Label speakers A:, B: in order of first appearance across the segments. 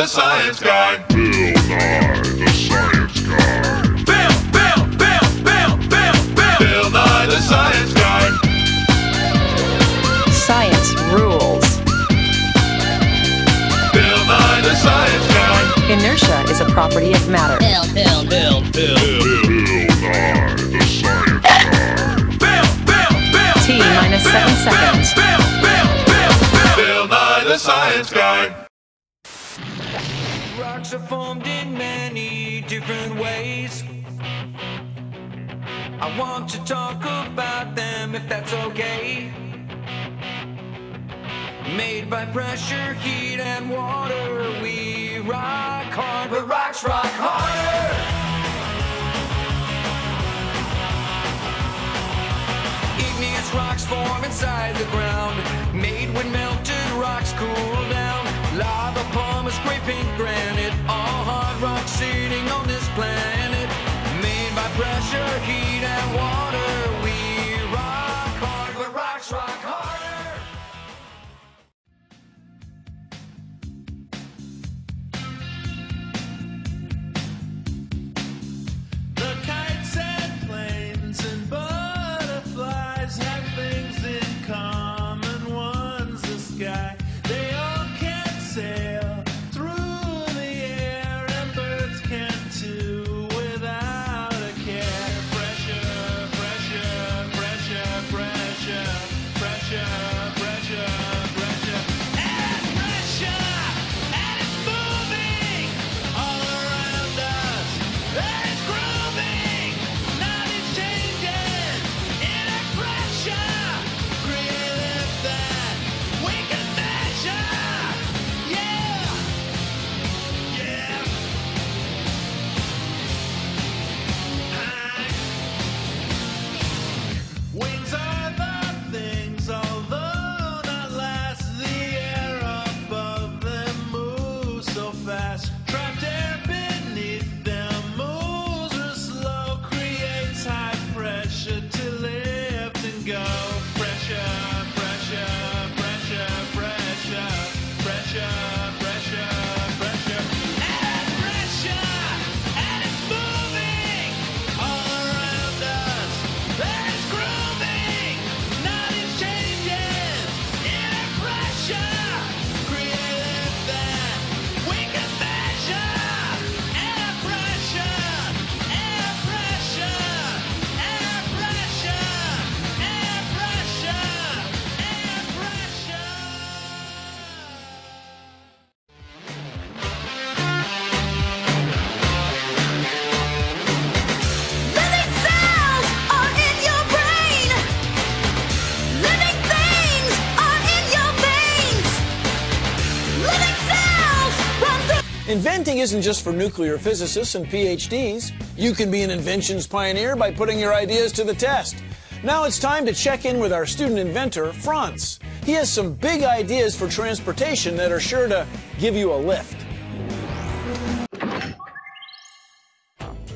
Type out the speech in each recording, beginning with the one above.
A: the Science Guy.
B: Bill Nye the Science Guy.
A: Bill, Bill, Bill, Bill, Bill, Bill. Bill Nye the Science Guy.
C: Science rules.
A: Bill Nye the Science Guy.
C: Inertia is a property of matter.
D: Bill, Bill, Bill,
B: Bill Nye the Science Guy.
A: Bill, Bill, Bill.
C: T minus seven seconds.
A: Bill, Bill, Bill, Bill. Bill Nye the Science Guy.
E: Rocks are formed in many different ways. I want to talk about them if that's okay. Made by pressure, heat, and water, we rock hard, but rocks rock harder. Form inside the ground, made when melted rocks cool down. Lava, pumice, scraping granite, all hard rocks sitting on this planet. Made by pressure, heat, and water,
F: Inventing isn't just for nuclear physicists and PhDs. You can be an inventions pioneer by putting your ideas to the test. Now it's time to check in with our student inventor, Franz. He has some big ideas for transportation that are sure to give you a lift.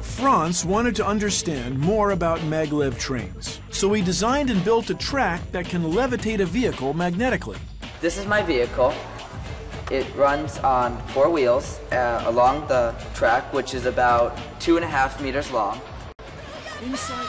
G: Franz wanted to understand more about maglev trains, so he designed and built a track that can levitate a vehicle magnetically.
H: This is my vehicle. It runs on four wheels uh, along the track, which is about two and a half meters long.
G: Inside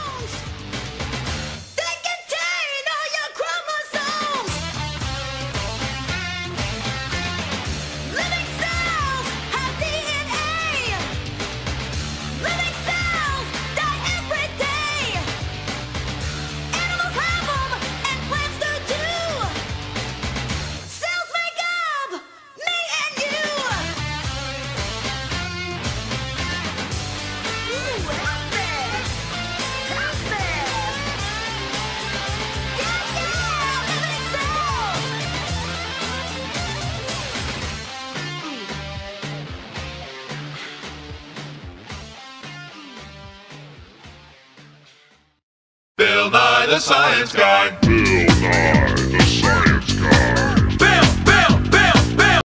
A: Nye the Science Guy.
B: Bill Nye the Science